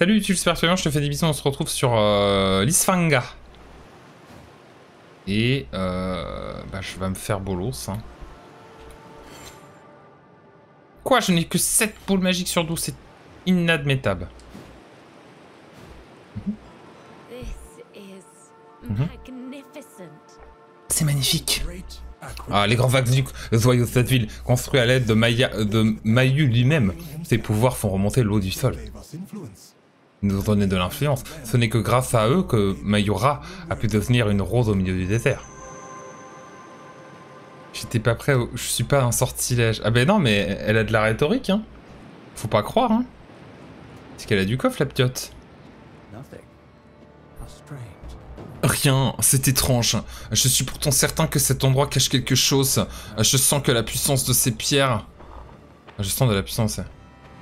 Salut Utul Superfluent, je te fais des bisous, on se retrouve sur euh, l'Isfanga. Et euh, bah, je vais me faire bolos. Hein. Quoi Je n'ai que 7 boules magiques sur 12, c'est inadmettable. Mhm. C'est magnifique. Ah, les grands vagues du joyau de cette ville, construits à l'aide de, Maya, de Mayu lui-même. Ses pouvoirs font remonter l'eau du sol. Nous ont donné de l'influence. Ce n'est que grâce à eux que Mayura a pu devenir une rose au milieu du désert. J'étais pas prêt, je suis pas un sortilège. Ah ben non, mais elle a de la rhétorique, hein. Faut pas croire, hein. Est-ce qu'elle a du coffre, la piote Rien, c'est étrange. Je suis pourtant certain que cet endroit cache quelque chose. Je sens que la puissance de ces pierres... Je sens de la puissance.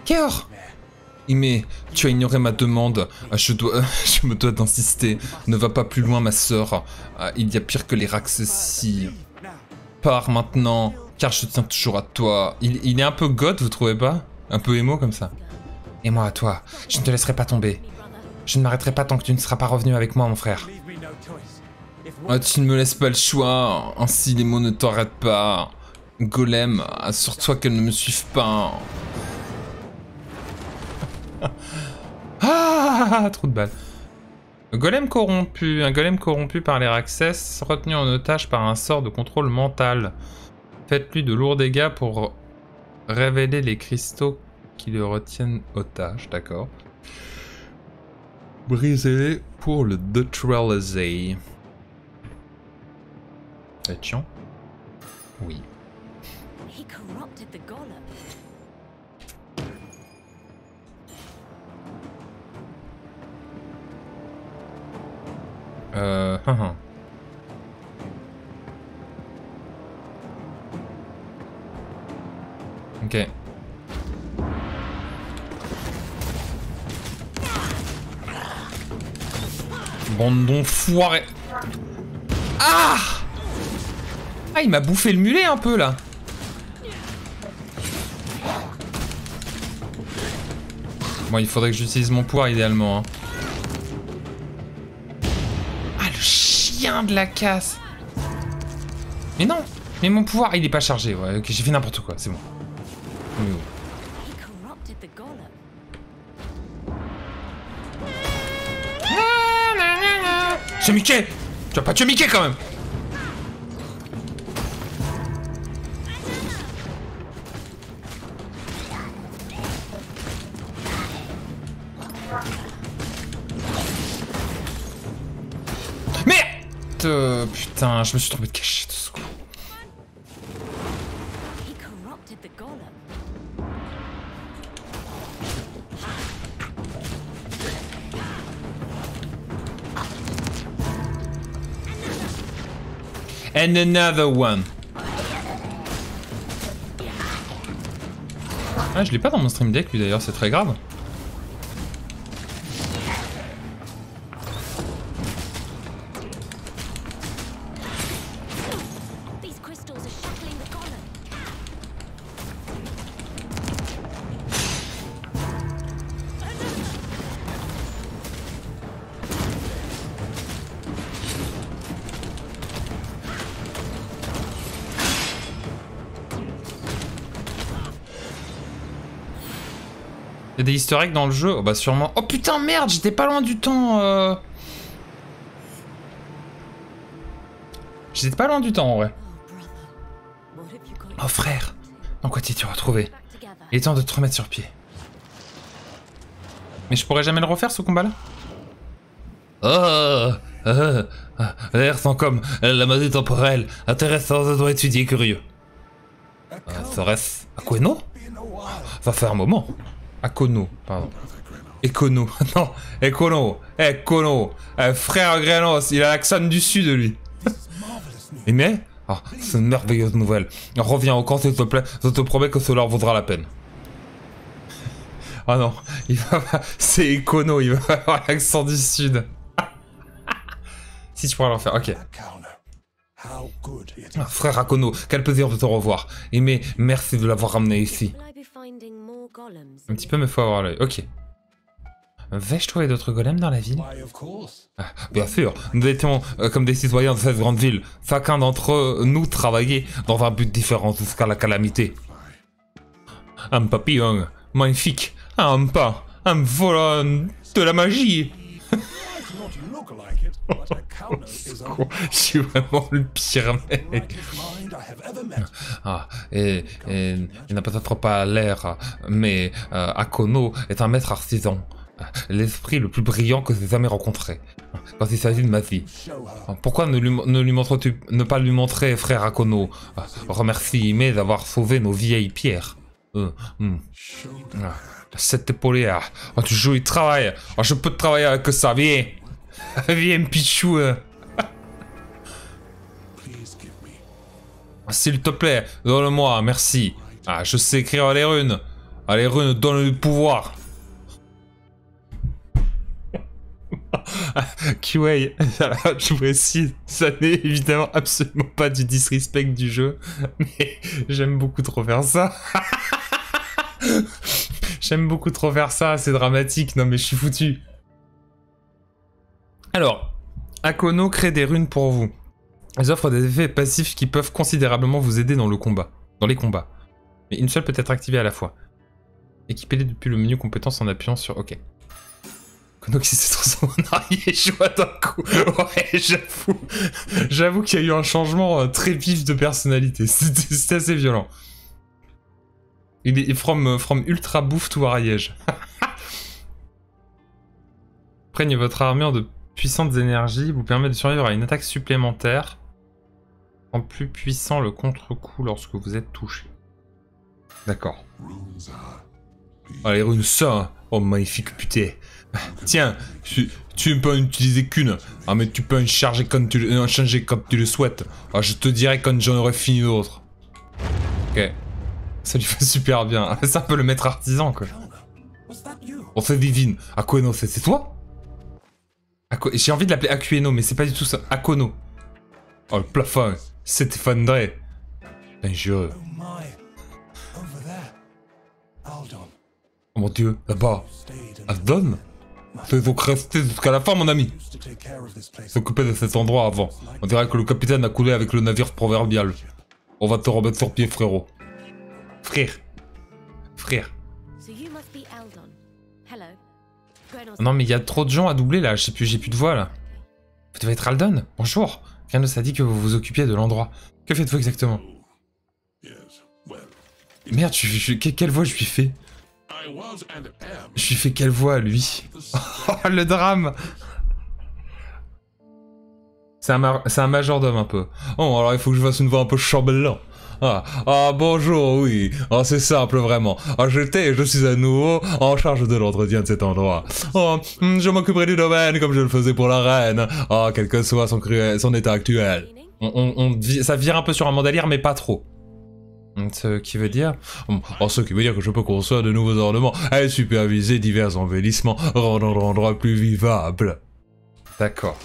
Kéor mais tu as ignoré ma demande. Je, dois, je me dois d'insister. Ne va pas plus loin, ma sœur. Il y a pire que les Raxesi. Pars maintenant, car je tiens toujours à toi. Il, est un peu god, vous trouvez pas? Un peu émo comme ça. Et moi à toi. Je ne te laisserai pas tomber. Je ne m'arrêterai pas tant que tu ne seras pas revenu avec moi, mon frère. Oh, tu ne me laisses pas le choix, ainsi les mots ne t'arrêtent pas. Golem, assure-toi qu'elles ne me suivent pas. ah, trop de balles. Golem corrompu. Un golem corrompu par les retenu en otage par un sort de contrôle mental. Faites-lui de lourds dégâts pour révéler les cristaux qui le retiennent otage, d'accord. Brisez-les pour le neutraliser. Attention. Oui. Euh... Hein, hein. Ok. Bande. Ah Ah, il m'a bouffé le mulet un peu, là. Bon, il faudrait que j'utilise mon pouvoir, idéalement. Hein. Le chien de la casse Mais non Mais mon pouvoir, il est pas chargé. Ouais, ok, j'ai fait n'importe quoi, c'est bon. C'est Mickey Tu vas pas tuer Mickey quand même Putain, je me suis trompé de cachette. And another one. Ah, je l'ai pas dans mon stream deck lui d'ailleurs, c'est très grave. Des easter eggs dans le jeu oh, Bah sûrement. Oh putain merde, j'étais pas loin du temps. Euh... J'étais pas loin du temps en vrai. Oh frère, dans quoi t'es-tu retrouvé? Il est temps de te remettre sur pied. Mais je pourrais jamais le refaire ce combat là Oh L'air sans comme la magie temporelle. Intéressant, je dois étudier, curieux. Euh, serait-ce Aqueno Ça fait un moment. Akono, pardon. Econo. non, Econo. Econo. Eh, frère Grenos, il a l'accent du sud, lui. Et mais, oh, c'est une merveilleuse nouvelle. Reviens au camp, s'il te plaît. Je te promets que cela vaudra la peine. Ah non, il va c'est Econo, il va avoir l'accent du sud. si tu pourrais l'en faire, ok. Ah, frère Akono, quel plaisir de te revoir. Et mais, merci de l'avoir ramené ici. Un petit peu, mais faut avoir l'œil. Ok. vais-je trouver d'autres golems dans la ville? Ah, Bien sûr, nous étions euh, comme des citoyens de cette grande ville. Chacun d'entre nous travaillait dans un but différent jusqu'à la calamité. Un papillon magnifique, un pas, un volant de la magie. Je suis vraiment le pire mec. Ah, et, et il n'a peut-être pas l'air, mais euh, Akono est un maître artisan. L'esprit le plus brillant que j'ai jamais rencontré. Quand il s'agit de ma vie. Pourquoi ne, lui, ne, lui montres-tu, ne pas lui montrer, frère Akono? Remercie Ime d'avoir sauvé nos vieilles pierres. Euh, hmm. Ah, Cette épaulée, oh, tu joues, il travaille. Oh, je peux travailler avec ça, viens. Viens, Pichou. euh. S'il te plaît, donne-moi, merci. Ah, je sais écrire les runes. Ah, les runes donnent du pouvoir. QA, je précise, ça n'est évidemment absolument pas du disrespect du jeu, mais j'aime beaucoup trop faire ça. j'aime beaucoup trop faire ça, c'est dramatique, non mais je suis foutu. Alors, Akono crée des runes pour vous. Elles offrent des effets passifs qui peuvent considérablement vous aider dans le combat, dans les combats. Mais une seule peut être activée à la fois. Équipez-les depuis le menu compétences en appuyant sur OK. Kono qui s'est transformé en Ariégeois d'un coup. Ouais, j'avoue. J'avoue qu'il y a eu un changement euh, très vif de personnalité. C'était assez violent. Il est from, euh, ultra bouffe to Ariège. Prenez votre armure de puissantes énergies vous permet de survivre à une attaque supplémentaire en plus puissant le contre-coup lorsque vous êtes touché. D'accord. Ah, les runes, ça hein. Oh, magnifique putain Tiens, tu, ne peux en utiliser qu'une. Ah, mais tu peux en charger quand tu, en changer quand tu le souhaites. Ah, je te dirai quand j'en aurai fini d'autres. Ok. Ça lui fait super bien. C'est un peu le maître artisan, quoi. On c'est divine. Akono, c'est c'est toi? J'ai envie de l'appeler Akueno, mais c'est pas du tout ça. Akono. Oh, le plafond s'est effondré. Dangereux. Oh mon dieu, là-bas. Aldon Fais donc rester jusqu'à la fin, mon ami. S'occuper de cet endroit avant. On dirait que le capitaine a coulé avec le navire proverbial. On va te remettre sur pied, frérot. Frère. Frère. Hello. Non, mais il y a trop de gens à doubler là. Je sais plus, j'ai plus de voix là. Vous devez être Aldon. Bonjour. Granos a dit que vous vous occupiez de l'endroit. Que faites-vous exactement? Merde, je, je- que- quelle voix je lui fais? Je lui fais quelle voix lui? Oh, le drame C'est un, un majordome un peu. Oh, alors il faut que je fasse une voix un peu chambellan. Ah, ah, bonjour, oui. Ah, c'est simple, vraiment. Ah, j'étais, je suis à nouveau en charge de l'entretien de cet endroit. Oh, hmm, je m'occuperai du domaine comme je le faisais pour la reine. Ah, quel que soit son, cruel- son état actuel. On, on- ça vire un peu sur un mandalire, mais pas trop. Ce qui veut dire... Oh, ce qui veut dire que je peux construire de nouveaux ornements et superviser divers embellissements, rendant l'endroit plus vivable. D'accord.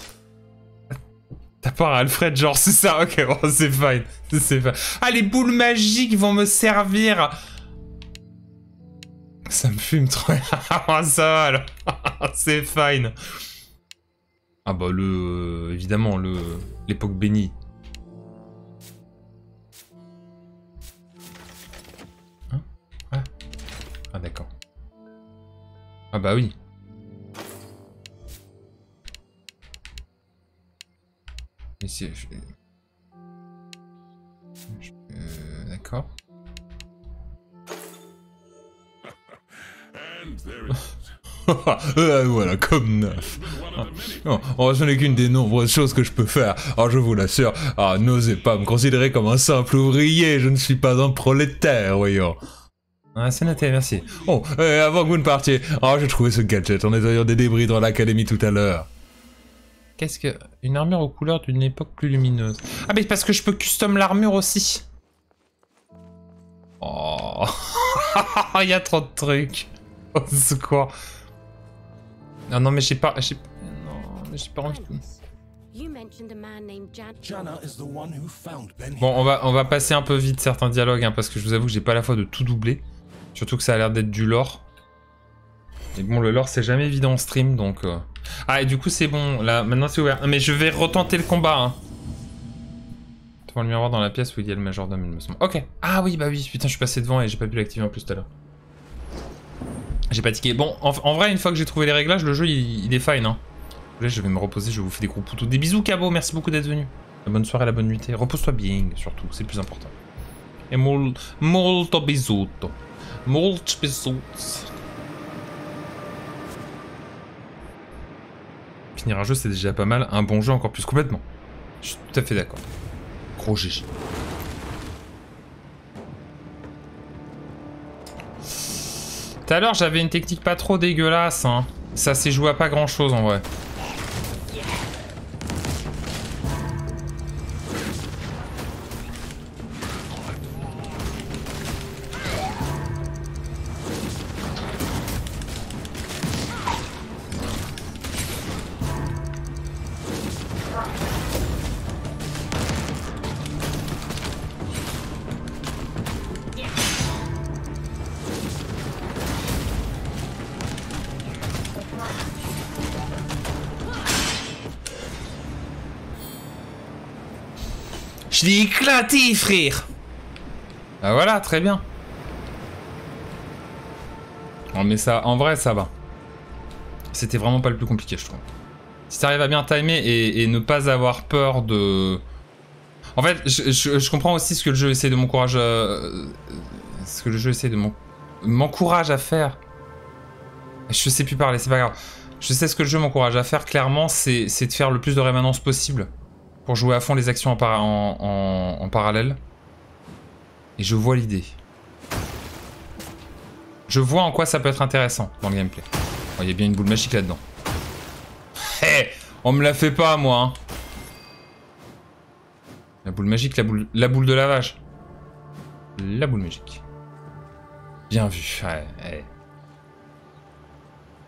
T'as peur à Alfred, genre, c'est ça, ok, c'est fine. C'est. Ah, les boules magiques vont me servir Ça me fume trop. Ça va, alors. c'est fine. Ah bah, le... euh, évidemment, le... l'époque bénie. Hein? Ah, ah d'accord. Ah bah oui. Euh, d'accord. Euh, voilà, comme neuf. Non, oh, ce n'est qu'une des nombreuses choses que je peux faire. Ah, je vous l'assure. Ah, n'osez pas me considérer comme un simple ouvrier. Je ne suis pas un prolétaire, voyons. Ah, c'est noté, merci. Oh, et avant que vous ne partiez, ah, j'ai trouvé ce gadget en nettoyant des débris dans l'académie tout à l'heure. Qu'est-ce que... Une armure aux couleurs d'une époque plus lumineuse. Ah, mais parce que je peux custom l'armure aussi. Oh, il y a trop de trucs. Oh, c'est quoi Non, non, mais j'ai pas... j'ai- Non, mais j'ai pas envie de... You mentioned a man named Jan. Jana is the one who found Ben. Bon, on va, on va passer un peu vite certains dialogues, hein, parce que je vous avoue que j'ai pas la foi de tout doubler. Surtout que ça a l'air d'être du lore. Et bon, le lore, c'est jamais évident en stream, donc... euh. Ah, et du coup, c'est bon. Là, maintenant, c'est ouvert. Mais je vais retenter le combat, hein. Devant le miroir dans la pièce où il y a le majordome, il me semble. Ok. Ah oui, bah oui. Putain, je suis passé devant et j'ai pas pu l'activer en plus tout à l'heure. J'ai pas tiqué. Bon, en, vrai, une fois que j'ai trouvé les réglages, le jeu, il, est fine, hein. Je vais me reposer, je vous fais des gros poutous. Des bisous, Cabo, merci beaucoup d'être venu. La bonne soirée, la bonne nuit. Repose-toi bien, surtout, c'est le plus important. Et mol, molto bisuto. Molto bisous. Un jeu, c'est déjà pas mal. Un bon jeu, encore plus complètement. Je suis tout à fait d'accord. Gros GG. Tout à l'heure, j'avais une technique pas trop dégueulasse. Hein. Ça s'est joué à pas grand chose en vrai. Ah voilà, très bien. Non mais ça, en vrai, ça va. C'était vraiment pas le plus compliqué, je trouve. Si t'arrives à bien timer et, ne pas avoir peur de... En fait, je, comprends aussi ce que le jeu essaie de m'encourager... euh, ce que le jeu essaie de m'en- m'encourage à faire. Je sais plus parler, c'est pas grave. Je sais ce que le jeu m'encourage à faire, clairement, c'est de faire le plus de rémanence possible pour jouer à fond les actions en, para- en- en- en parallèle. Et je vois l'idée. Je vois en quoi ça peut être intéressant dans le gameplay. Oh, Il y a bien une boule magique là-dedans. Hé On me la fait pas, moi. hein. La boule magique, la boule, la boule de lavage. La boule magique. Bien vu. Ouais, ouais.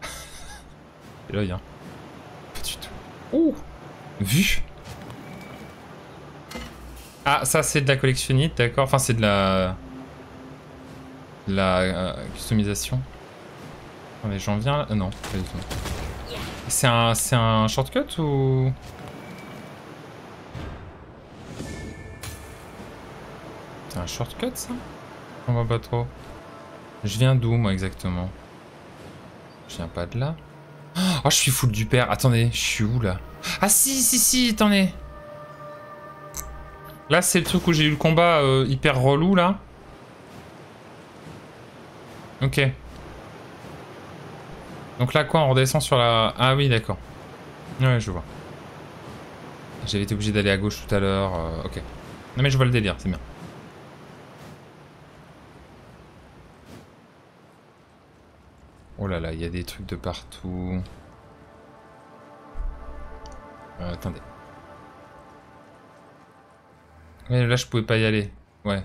C'est l'œil, hein. Pas du tout. Ouh Vu Ah, ça c'est de la collectionnite, d'accord. Enfin, c'est de la... de la euh, customisation. Attendez, j'en viens là... euh, non, pas du tout. C'est un, un shortcut ou... C'est un shortcut ça? On voit pas trop. Je viens d'où moi exactement? Je viens pas de là. Oh, je suis full du père. Attendez, je suis où là? Ah si, si, si, attendez. Là, c'est le truc où j'ai eu le combat euh, hyper relou là. Ok. Donc là, quoi, on redescend sur la... Ah oui, d'accord. Ouais, je vois. J'avais été obligé d'aller à gauche tout à l'heure. euh, ok. Non mais je vois le délire, c'est bien. Oh là là, il y a des trucs de partout. Euh, attendez. Ouais, là je pouvais pas y aller. Ouais.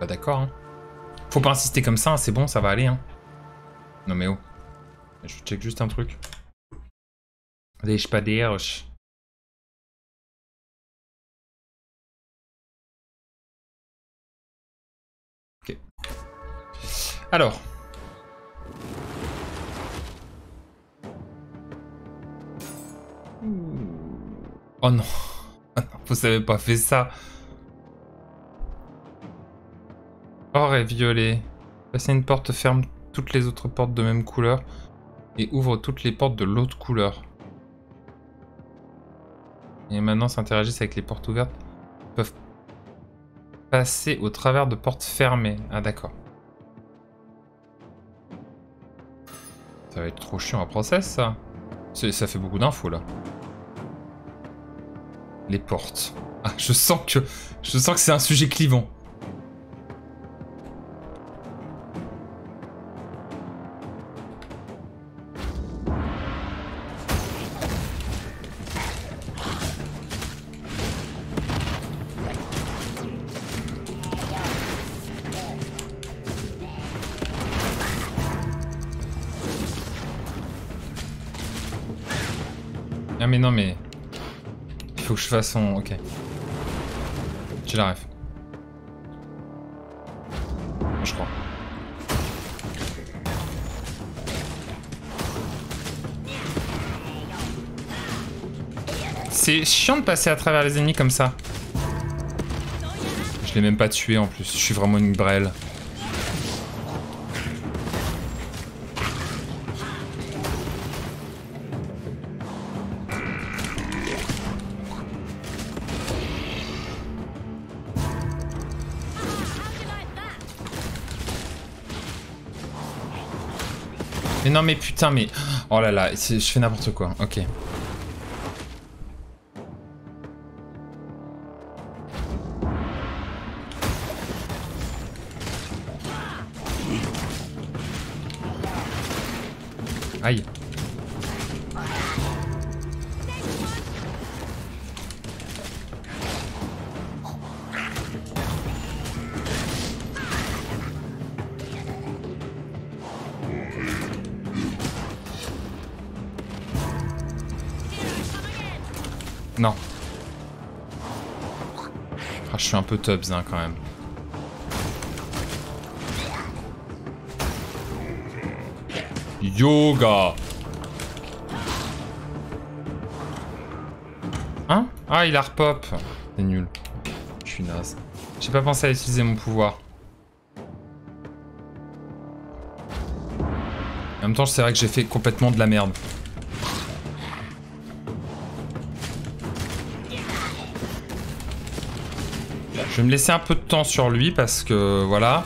Bah d'accord. Hein. Faut pas insister comme ça, hein, c'est bon, ça va aller. Hein. Non mais oh. Je check juste un truc. Lèche pas des roches. Ok. Alors. Oh non. Vous avez pas fait ça. Or et violet. Passer une porte ferme toutes les autres portes de même couleur et ouvre toutes les portes de l'autre couleur. Et maintenant s'interagissent avec les portes ouvertes. Ils peuvent passer au travers de portes fermées. Ah d'accord. Ça va être trop chiant à process ça. Ça fait beaucoup d'infos là. Portes. Ah, je sens que c'est un sujet clivant. façon, ok. J'ai la ref. Je crois. C'est chiant de passer à travers les ennemis comme ça. Je l'ai même pas tué en plus, je suis vraiment une brêle. Mais non mais putain mais... Oh là là, je fais n'importe quoi, ok. Peu hein, quand même. Yoga Hein? Ah, il a repop. C'est nul. Je suis naze. J'ai pas pensé à utiliser mon pouvoir. En même temps, c'est vrai que j'ai fait complètement de la merde. Je vais me laisser un peu de temps sur lui parce que voilà.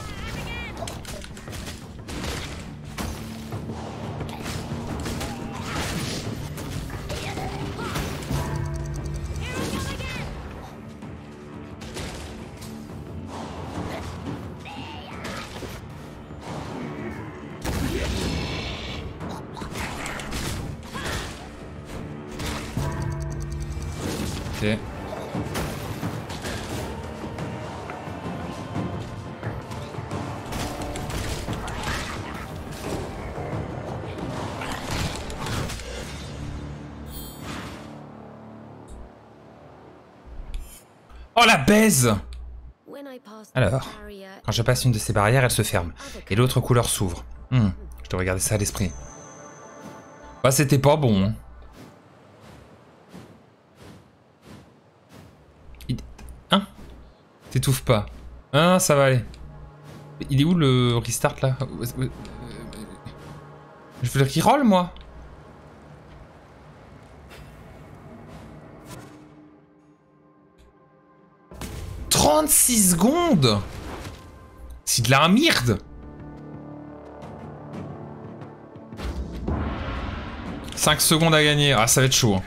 Baise Alors, quand je passe une de ces barrières, elle se ferme. Et l'autre couleur s'ouvre. Hmm, je dois regarder ça à l'esprit. Bah c'était pas bon. hein. Il- Hein? T'étouffes pas. Ah, ça va aller. Il est où le restart là? Je veux le reroll moi « 36 secondes C'est de la merde 5 secondes à gagner. Ah, ça va être chaud.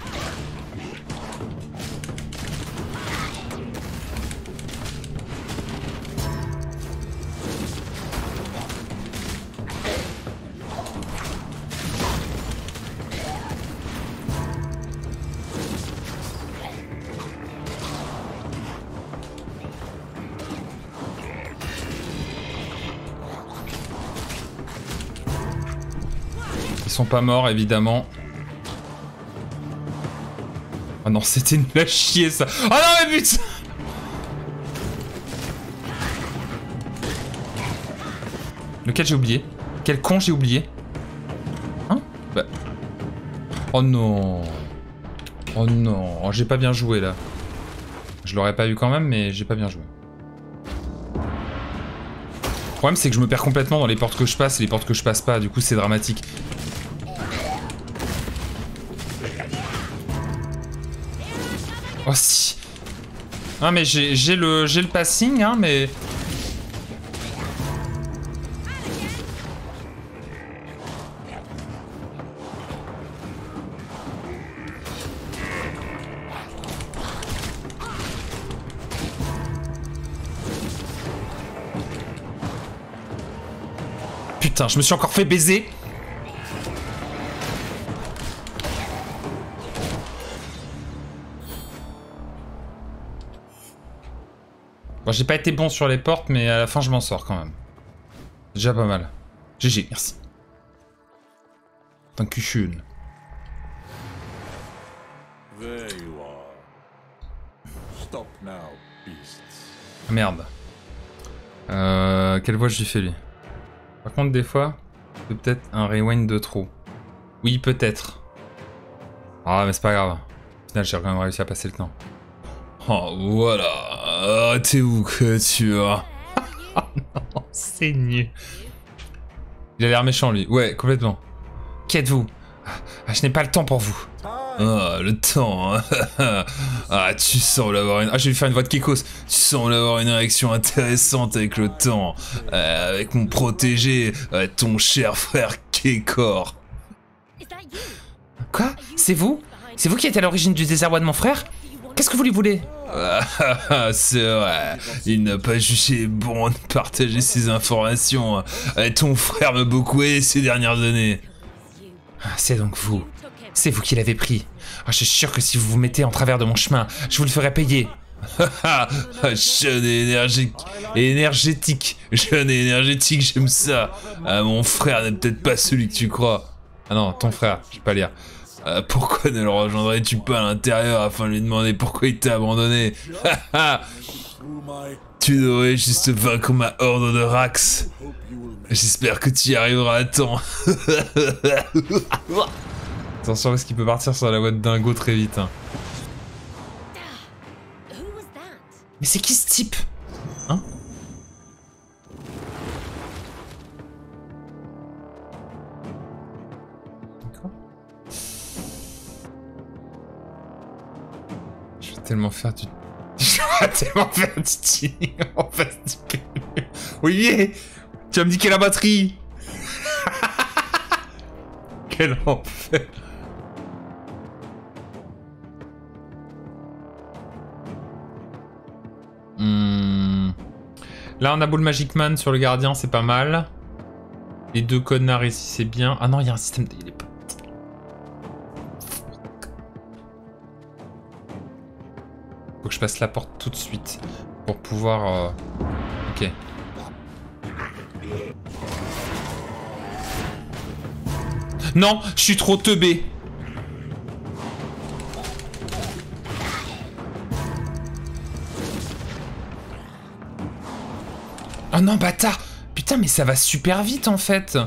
Pas morts, évidemment. Oh non, c'était une à chier, ça. Oh non, mais putain Lequel j'ai oublié? Quel con j'ai oublié? Hein? Bah... Oh non Oh non Oh, J'ai pas bien joué, là. Je l'aurais pas eu quand même, mais j'ai pas bien joué. Le problème, c'est que je me perds complètement dans les portes que je passe et les portes que je passe pas. Du coup, c'est dramatique. Ah mais j'ai j'ai le j'ai le passing hein mais Putain, je me suis encore fait baiser. Bon, j'ai pas été bon sur les portes, mais à la fin, je m'en sors quand même. Déjà pas mal. GG, merci. There you are. Stop now, beasts. Ah, Merde. Euh, quelle voix je lui fais lui? Par contre, des fois, c'est peut-être un rewind de trop. Oui, peut-être. Ah, mais c'est pas grave. final, j'ai quand même réussi à passer le temps. Oh, voilà. Ah, T'es où que tu as Non, c'est nul. Il a l'air méchant, lui. Ouais, complètement. Qui êtes-vous? Ah, Je n'ai pas le temps pour vous. Ah, le temps. hein. ah, tu sembles avoir une... Ah, je vais lui faire une voix de Kekos. Tu sembles avoir une réaction intéressante avec le temps. Euh, avec mon protégé, euh, ton cher frère Kekor. Quoi? C'est vous? C'est vous qui êtes à l'origine du désarroi de mon frère? Qu'est-ce que vous lui voulez Ah, C'est vrai, il n'a pas jugé bon de partager ces informations. Euh, Ton frère m'a beaucoup aidé ces dernières années. Ah, C'est donc vous. C'est vous qui l'avez pris. Ah, je suis sûr que si vous vous mettez en travers de mon chemin, je vous le ferai payer. Jeune et énergique. énergétique. Jeune et énergétique, j'aime ça. Ah, mon frère n'est peut-être pas celui que tu crois. Ah non, ton frère, je vais pas lire. Euh, pourquoi ne le rejoindrais-tu pas à l'intérieur afin de lui demander pourquoi il t'a abandonné Tu devrais juste vaincre ma horde de Rax. J'espère que tu y arriveras à temps. Attention parce qu'il peut partir sur la voie de dingo très vite. hein. That? Mais c'est qui ce type? Hein? Tellement faire du... Je vais tellement faire du en face du. Olivier Tu vas me niquer la batterie Quel enfer Hmm. Là, on a Bull Magic Man sur le gardien, c'est pas mal. Les deux connards ici, c'est bien. Ah non, il y a un système il est je passe la porte tout de suite pour pouvoir... euh, Ok. Non, je suis trop teubé. Oh non, bâtard Putain, mais ça va super vite en fait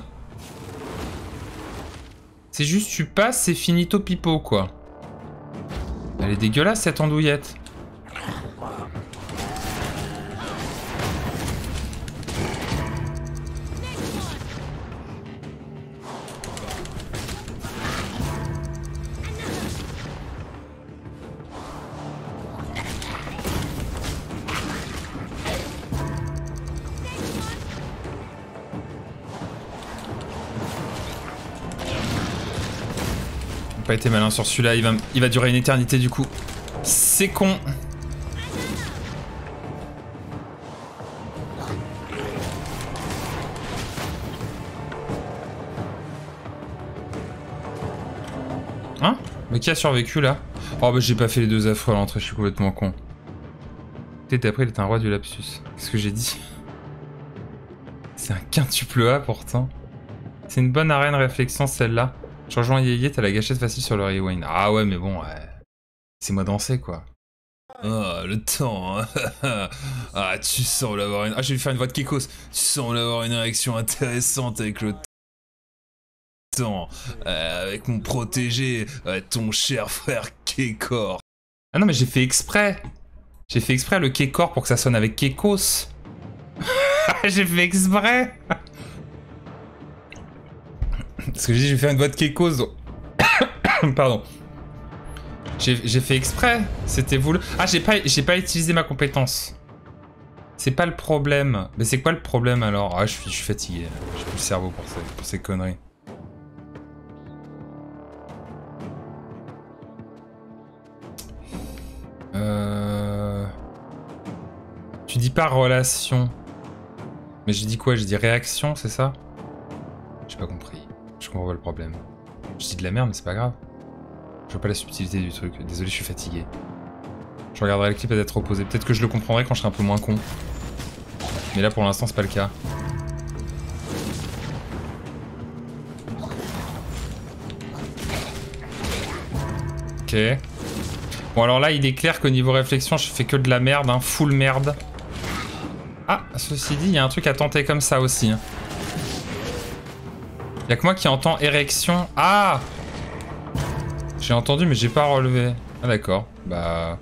C'est juste, tu passes, c'est finito pipo, quoi. Elle est dégueulasse, cette andouillette. Pas été malin sur celui-là, il va, durer une éternité du coup. C'est con. Hein Mais qui a survécu là? Oh bah j'ai pas fait les deux affreux à l'entrée, je suis complètement con. Peut-être après il est un roi du lapsus. Qu'est-ce que j'ai dit? C'est un quintuple A pourtant. C'est une bonne arène réflexion celle-là. Je rejoins Yéyé, t'as la gâchette facile sur le rewind. Ah ouais, mais bon, ouais. c'est moi danser quoi. Ah, le temps. hein. ah, tu sembles avoir une. Ah, je vais lui faire une voix de Kekos. Tu sembles avoir une réaction intéressante avec le temps. Euh, avec mon protégé, euh, ton cher frère Kekor. Ah non, mais j'ai fait exprès. J'ai fait exprès le Kekor pour que ça sonne avec Kekos. j'ai fait exprès. Parce que j'ai dit, je vais faire une voix de Kekos. Pardon. J'ai fait exprès. C'était voulu. Ah, j'ai pas, pas utilisé ma compétence. C'est pas le problème. Mais c'est quoi le problème alors? Ah, je suis, je suis fatigué. J'ai plus le cerveau pour ces, pour ces conneries. Euh... Tu dis pas relation. Mais j'ai dit quoi? J'ai dit réaction, c'est ça? J'ai pas compris. Comprends le problème. Je dis de la merde, mais c'est pas grave. Je vois pas la subtilité du truc. Désolé, je suis fatigué. Je regarderai le clip à d'être opposé. Peut-être que je le comprendrai quand je serai un peu moins con. Mais là, pour l'instant, c'est pas le cas. Ok. Bon, alors là, il est clair qu'au niveau réflexion, je fais que de la merde, hein. Full merde. Ah, ceci dit, il y a un truc à tenter comme ça aussi. Y'a que moi qui entends érection. Ah J'ai entendu, mais j'ai pas relevé. Ah d'accord, bah...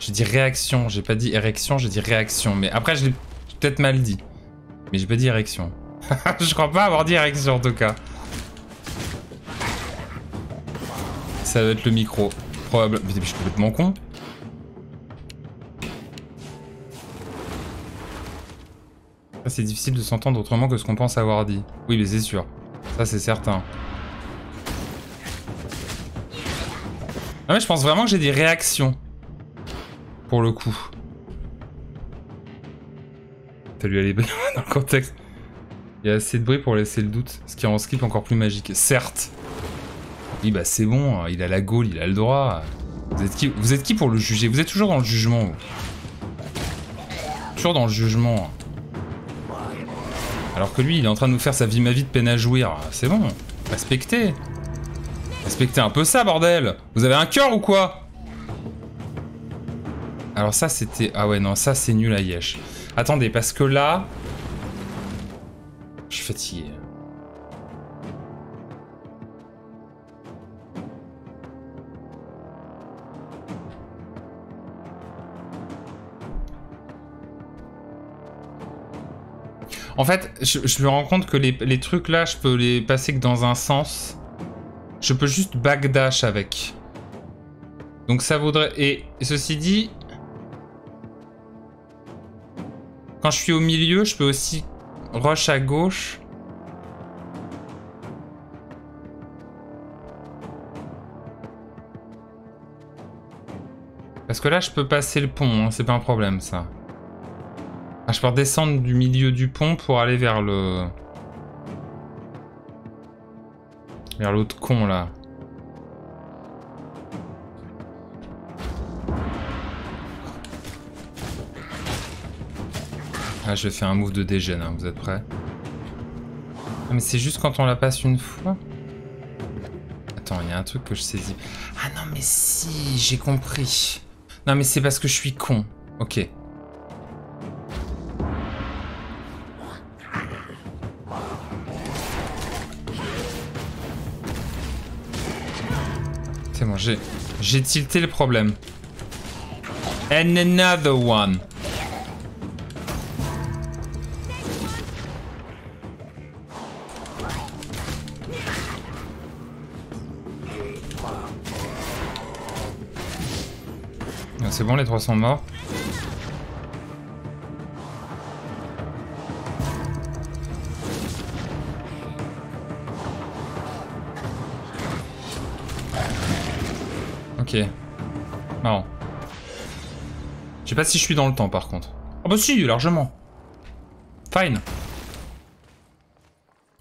J'ai dit réaction, j'ai pas dit érection, j'ai dit réaction. Mais après, je l'ai peut-être mal dit. Mais j'ai pas dit érection. je crois pas avoir dit érection en tout cas. Ça doit être le micro. Probable. Mais je suis complètement con. C'est difficile de s'entendre autrement que ce qu'on pense avoir dit. Oui, mais c'est sûr. Ça, c'est certain. Ah mais je pense vraiment que j'ai des réactions. Pour le coup. T'as lu aller dans le contexte. Il y a assez de bruit pour laisser le doute, ce qui rend Skip encore plus magique. Certes. Oui bah c'est bon, il a la gaule, il a le droit. Vous êtes qui, pour le juger? Vous êtes toujours dans le jugement. Toujours dans le jugement. Alors que lui, il est en train de nous faire sa vie ma vie de peine à jouir. C'est bon. Respectez. Respectez un peu ça, bordel Vous avez un cœur ou quoi? Alors ça, c'était... Ah ouais, non, ça, c'est nul à Yesh. Attendez, parce que là... Je suis fatigué. En fait, je, me rends compte que les, trucs là, je peux les passer que dans un sens. Je peux juste backdash avec. Donc ça vaudrait... Et ceci dit... Quand je suis au milieu, je peux aussi rush à gauche. Parce que là, je peux passer le pont, hein, c'est pas un problème ça. Ah, je peux redescendre du milieu du pont pour aller vers le... Vers l'autre con là. Ah, je faire un move de dégène, hein, vous êtes prêts? Ah, mais c'est juste quand on la passe une fois? Attends, il y a un truc que je saisis. Ah non, mais si, j'ai compris. Non, mais c'est parce que je suis con. Ok. J'ai tilté le problème. And another one. Ah, c'est bon, les trois sont morts. Je sais pas si je suis dans le temps par contre. Oh bah si, largement. Fine.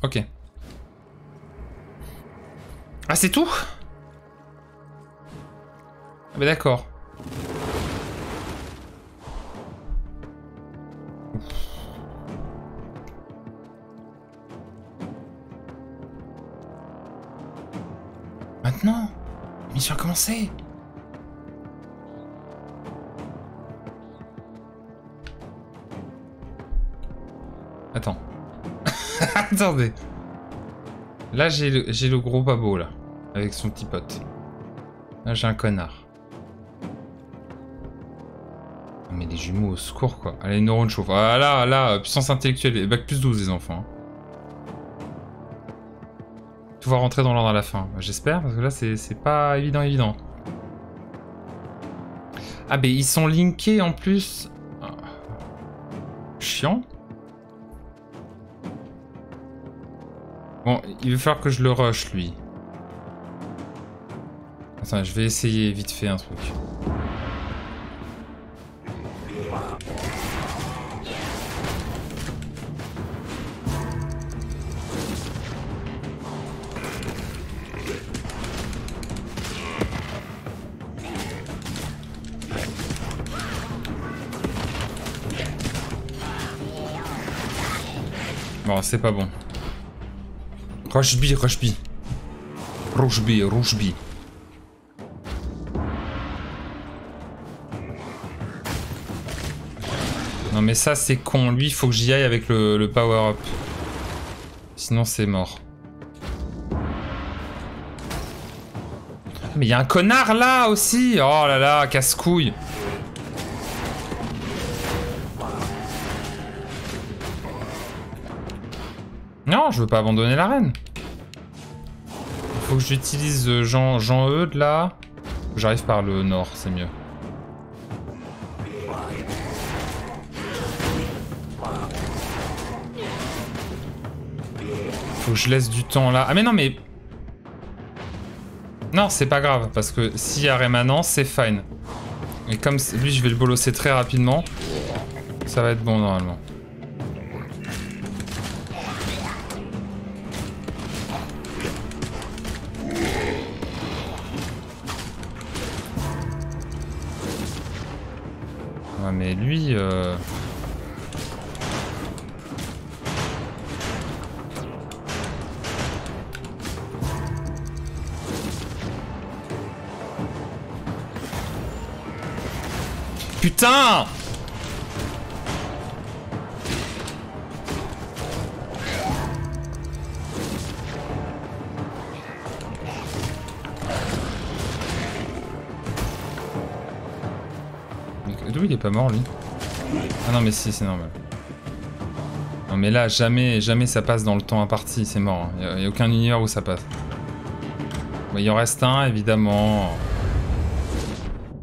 Ok. Ah c'est tout? Ah bah d'accord. Maintenant? Mission a Attendez. Là, j'ai le, le, gros babo, là. Avec son petit pote. Là, j'ai un connard. Oh, mais des jumeaux au secours, quoi. Allez, neurones chauffe. Ah là, là, puissance intellectuelle. Bac plus 12, les enfants. Tout va rentrer dans l'ordre à la fin. J'espère, parce que là, c'est pas évident, évident. Ah, mais ils sont linkés en plus. Chiant. Il va falloir que je le rush, lui. Attends, je vais essayer vite fait un truc. Bon, c'est pas bon. Rush B, rush B. Rouge B, rouge B. Non mais ça c'est con, lui faut que j'y aille avec le, power up. Sinon c'est mort. Mais il y a un connard là aussi Oh là là, casse-couille je veux pas abandonner l'arène. Faut que j'utilise euh, Jean, Jean Eudes là. J'arrive par le nord, c'est mieux. Faut que je laisse du temps là. Ah mais non mais... Non, c'est pas grave, parce que s'il y a rémanence, c'est fine. Et comme lui, je vais le bolosser très rapidement, ça va être bon normalement. Mais lui... Euh... Putain D'où il est pas mort lui Ah non mais si c'est normal. Non mais là jamais jamais ça passe dans le temps imparti, c'est mort. Il hein. n'y a, aucun univers où ça passe. Il en reste un évidemment.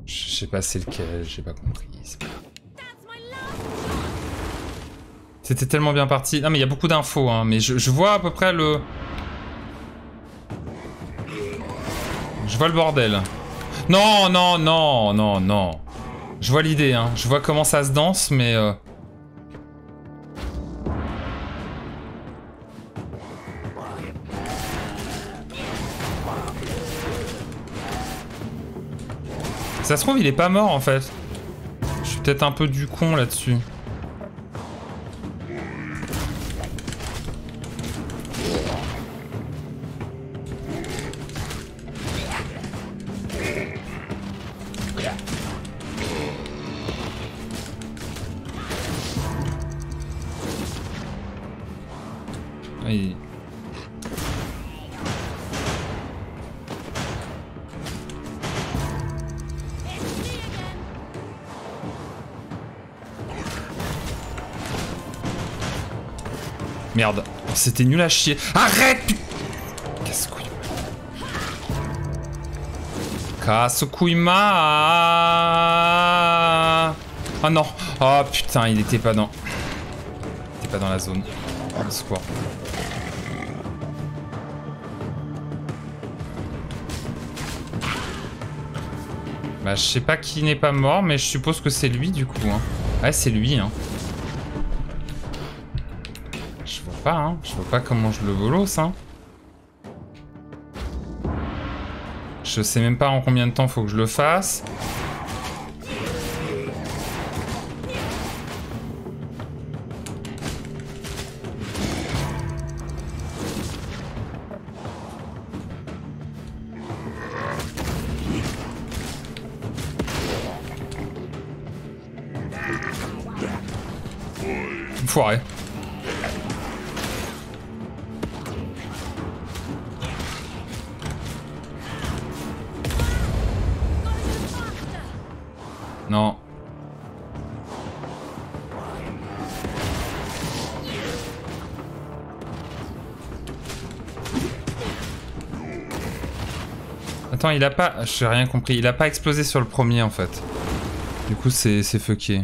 Je sais pas c'est lequel, j'ai pas compris. C'était tellement bien parti. Non mais il y a beaucoup d'infos, hein, mais je, vois à peu près le... Je vois le bordel. Non, non, non, non, non. Je vois l'idée, hein. Je vois comment ça se danse, mais... Euh... Ça se trouve, il est pas mort, en fait. Je suis peut-être un peu du con là-dessus. C'était nul à chier. Arrête Casse-couille. Casse-couille ma Oh non Oh putain, il était pas dans... Il était pas dans la zone. Oh, secours. Bah je sais pas qui n'est pas mort, mais je suppose que c'est lui du coup. Hein. Ouais, c'est lui. Hein. Hein. Je vois pas comment je le bolos, hein. Je sais même pas en combien de temps faut que je le fasse. Il a pas... J'ai rien compris. Il a pas explosé sur le premier, en fait. Du coup, c'est fucké.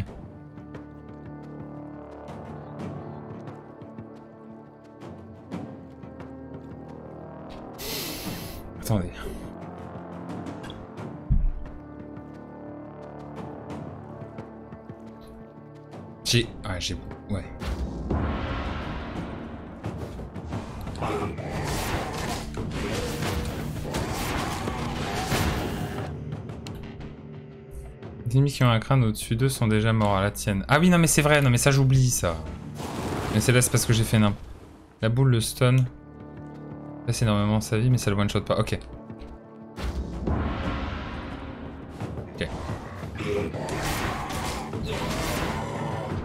Les ennemis qui ont un crâne au-dessus d'eux sont déjà morts à la tienne. Ah oui, non mais c'est vrai, non mais ça j'oublie ça. Mais c'est là, c'est parce que j'ai fait nimp. La boule, le stun. Laisse énormément sa vie, mais ça le one-shot pas. Ok. Ok.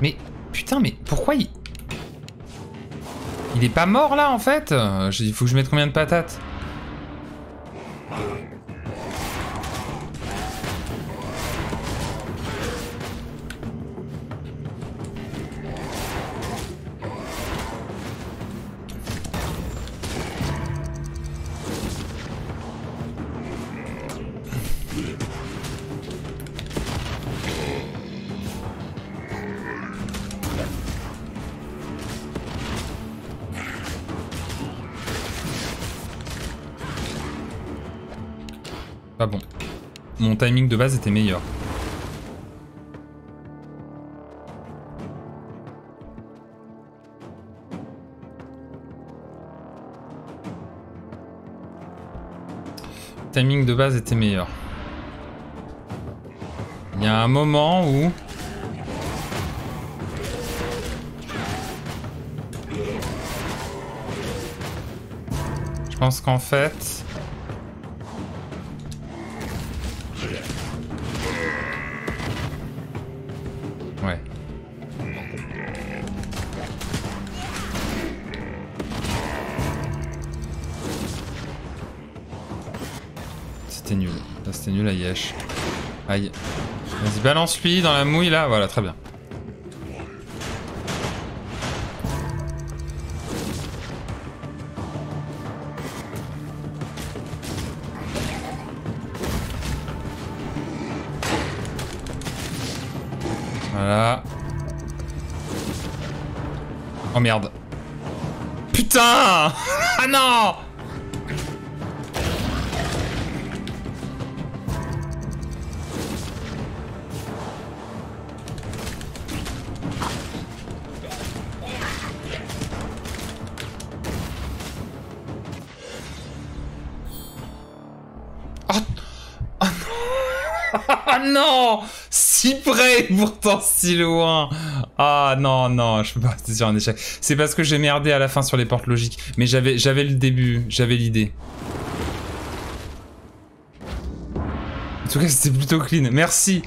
Mais, putain, mais pourquoi il... Il est pas mort là en fait? Il faut que je mette combien de patates? Timing de base était meilleur. timing de base était meilleur. Il y a un moment où... Je pense qu'en fait... Aïe. Vas-y, balance-lui dans la mouille là. Voilà, très bien. Voilà. Oh merde. Putain Ah non Ah non Si près pourtant si loin Ah non, non, je peux pas rester sur un échec. C'est parce que j'ai merdé à la fin sur les portes logiques. Mais j'avais j'avais le début, j'avais l'idée. En tout cas, c'était plutôt clean. Merci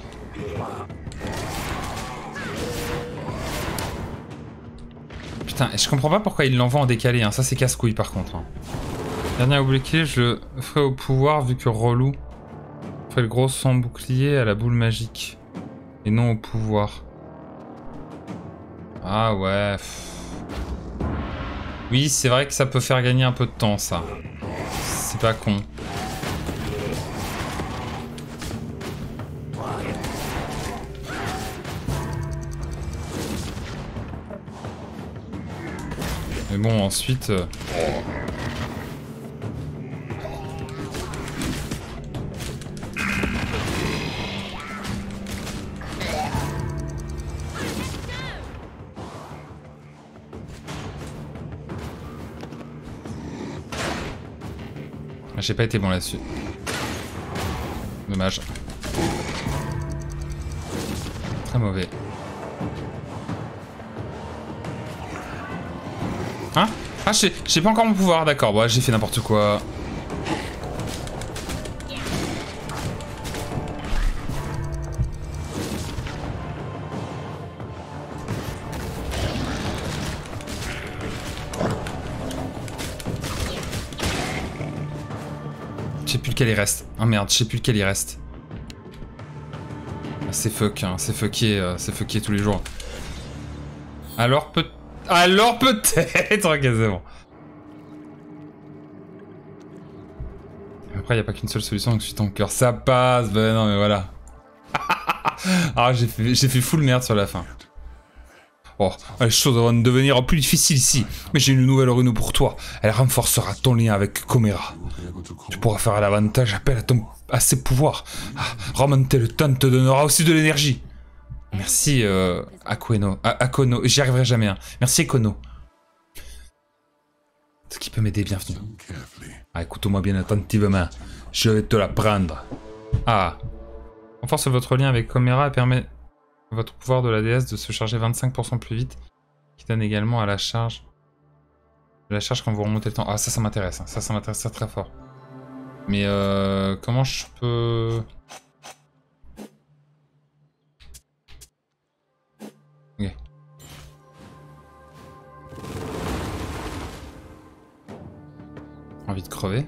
Putain, je comprends pas pourquoi il l'envoie en décalé. Hein. Ça, c'est casse-couille par contre. Hein. Dernier oublié, je le ferai au pouvoir vu que relou fait le gros sans bouclier à la boule magique. Et non au pouvoir. Ah ouais. Oui, c'est vrai que ça peut faire gagner un peu de temps, ça. C'est pas con. Mais bon, ensuite... Euh, J'ai pas été bon là-dessus. Dommage. Très mauvais. Hein? Ah, j'ai pas encore mon pouvoir, d'accord. Bon, j'ai fait n'importe quoi. Lequel il reste. Ah merde, je sais plus lequel il reste. Ah, c'est fuck, hein. c'est fucké, euh, c'est fucké tous les jours. Alors peut... Alors peut-être bon. Après, il n'y a pas qu'une seule solution, donc je suis ton cœur. Ça passe, ben non mais voilà. ah, j'ai fait, fait full merde sur la fin. Oh, les choses vont devenir plus difficiles ici. Mais j'ai une nouvelle rune pour toi. Elle renforcera ton lien avec Komera. Tu pourras faire davantage appel à, ton, à ses pouvoirs. Ah, remonter le temps te donnera aussi de l'énergie. Merci, euh, Aqueno. Akono. J'y arriverai jamais. Hein. Merci, Ekono. Ce qui peut m'aider, bienvenue. Ah, écoute-moi bien attentivement. Je vais te la prendre. Ah. Renforce votre lien avec Komera et permet votre pouvoir de la déesse de se charger 25% plus vite, qui donne également à la charge la charge quand vous remontez le temps. Ah ça, ça m'intéresse, hein. ça, ça m'intéresse très fort. Mais euh, comment je peux... Envie de crever.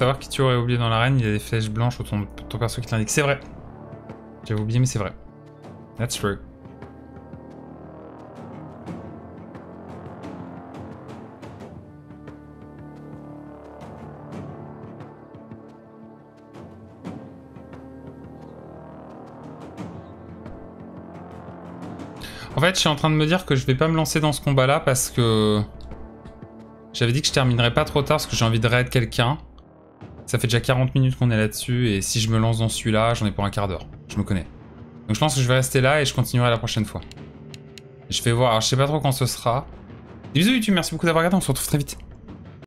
Savoir qui tu aurais oublié dans l'arène, il y a des flèches blanches autour de ton perso qui t'indiquent. C'est vrai. J'avais oublié, mais c'est vrai. That's true. En fait, je suis en train de me dire que je vais pas me lancer dans ce combat-là parce que... J'avais dit que je terminerais pas trop tard parce que j'ai envie de raid quelqu'un. Ça fait déjà 40 minutes qu'on est là-dessus et si je me lance dans celui-là, j'en ai pour un quart d'heure. Je me connais. Donc je pense que je vais rester là et je continuerai la prochaine fois. Je vais voir, alors je sais pas trop quand ce sera. Bisous YouTube, merci beaucoup d'avoir regardé, on se retrouve très vite.